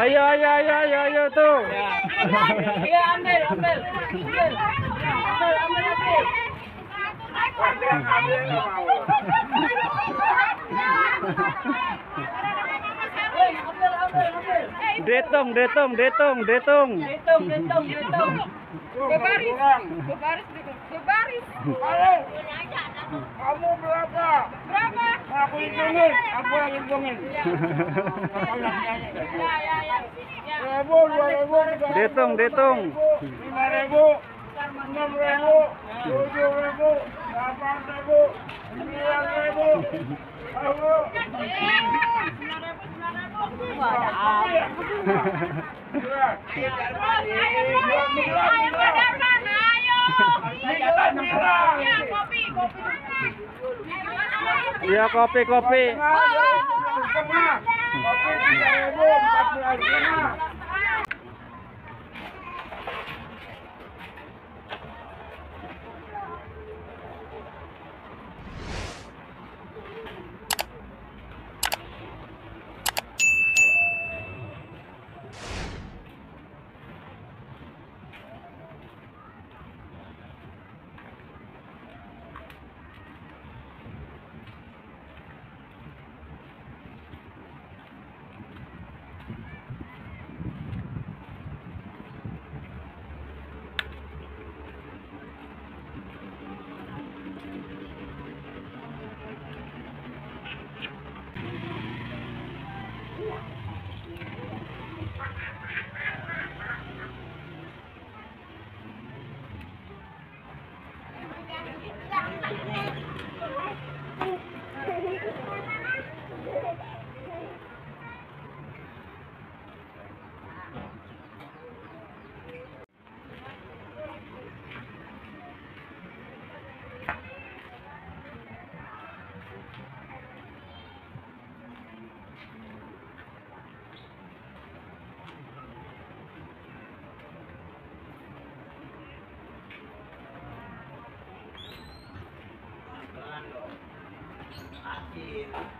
आयो आयो आयो आयो आयो तो। Detong, detong, detong, detong. Berbaris. Berbaris, berbaris. Balik. Kamu berapa? Berapa? Aku hitungin, aku yang hitungin. Ya, ya, ya. Ribu, dua ribu, Detong, detong. lima ribu, enam ribu, tujuh ribu, delapan ribu, sembilan ribu. Aku Ya kopi, kopi. Yeah. Iya.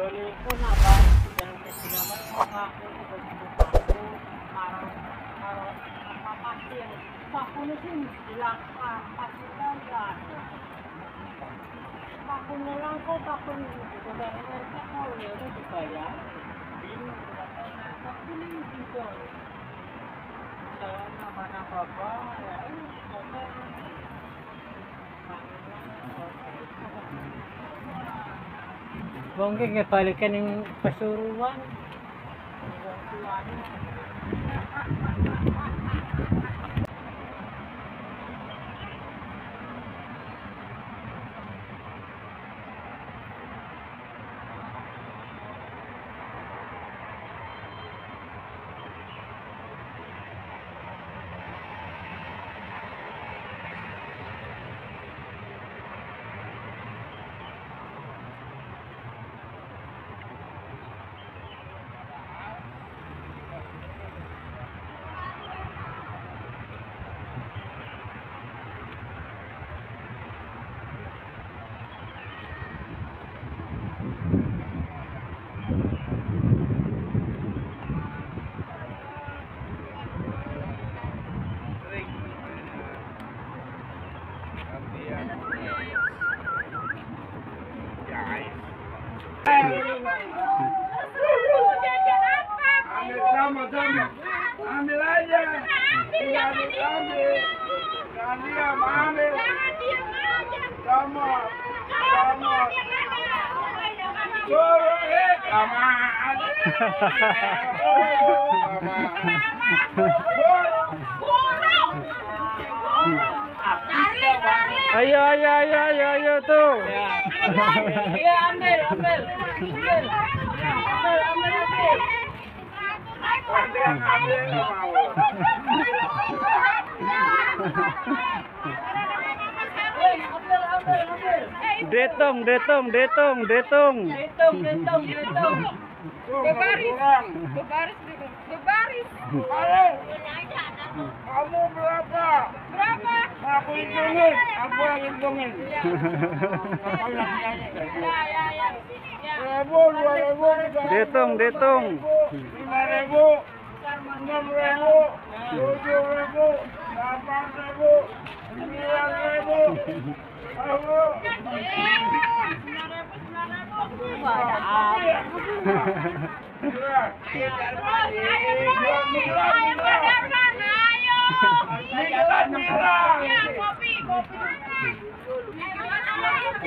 mana orang apa kan kan lewatnya. Kahit sila ba. Sorry ko na ba? Yang kesinaman ko nga ako, pagbubuka ko, parang, parang, napapasya. Pakulo sin, ilang ka, pasitan yan. Pakulo lang ko, pakulo, gobernador ka ko, yun, di ba Bongga nga pala ka ng pasuruan. Ayo, ayo, ayo, ayo, ayo tuh. Iya, ambil, ambil. Ambil. Ambil, ambil, Detong, detong, detong, detong. Berbaris. kurang. Berbaris dulu. Berbaris. Ayo, kamu berapa? Berapa? Aku hitungin, aku yang hitungin. Ya, ya, ya. Ya. Ribu, dua ribu, tiga ribu, lima ribu, enam ribu, tujuh ribu, delapan ribu, sembilan ribu.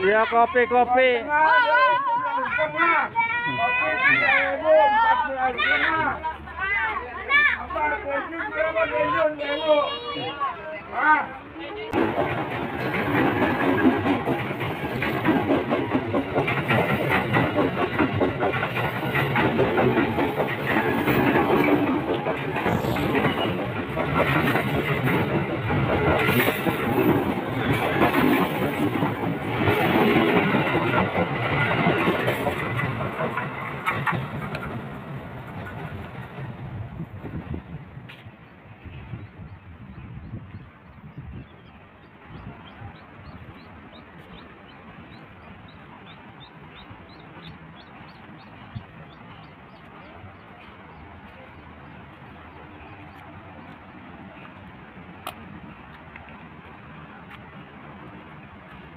Iya, kopi, kopi. Yeah.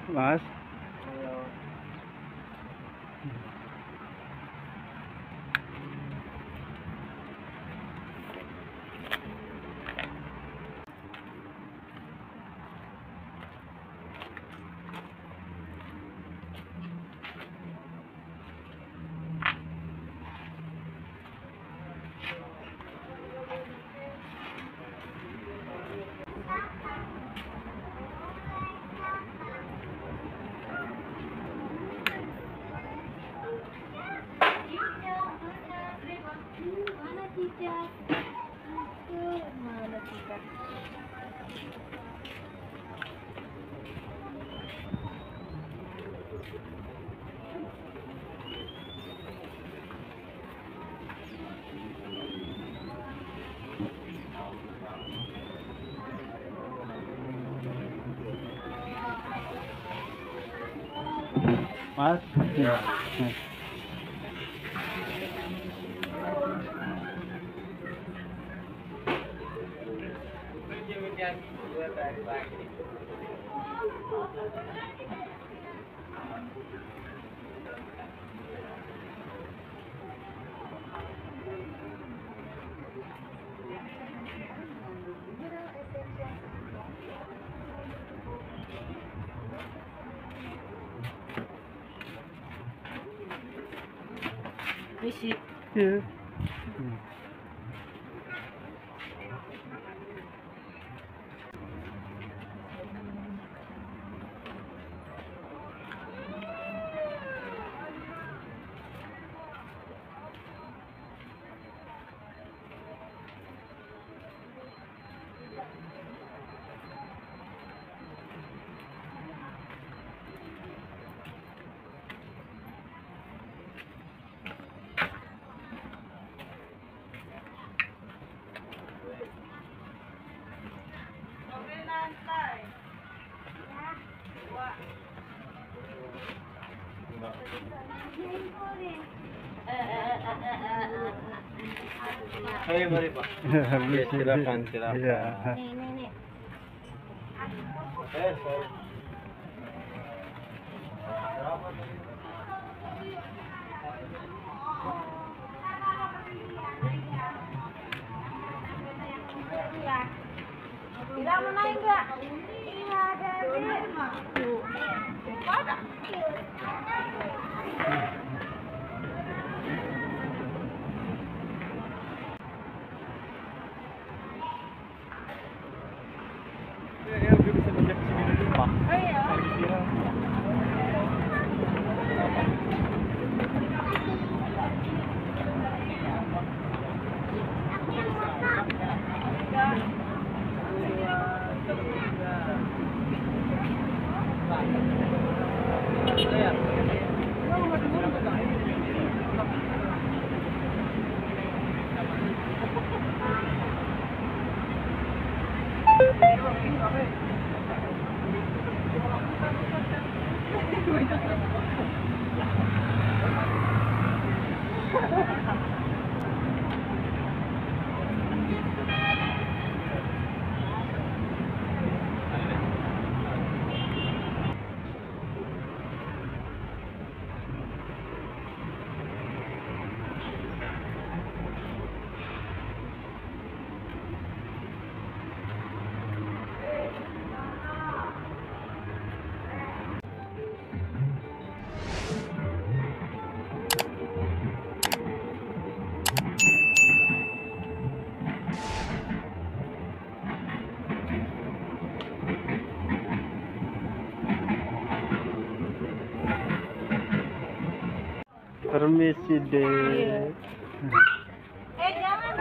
बस What? Yeah. yeah. 美しい。えうん Saya mari Pak. Iya, Oke, silakan, silakan. Iya. Tidak mau naik enggak? Iya, ada. Guarda! すごいな。Permisi deh. Eh, jangan.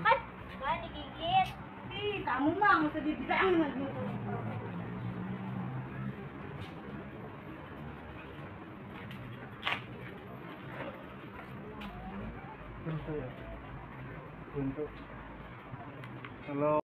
Kan, kan digigit. Ih, kamu mah mesti dibilang lagi. Untuk. Halo.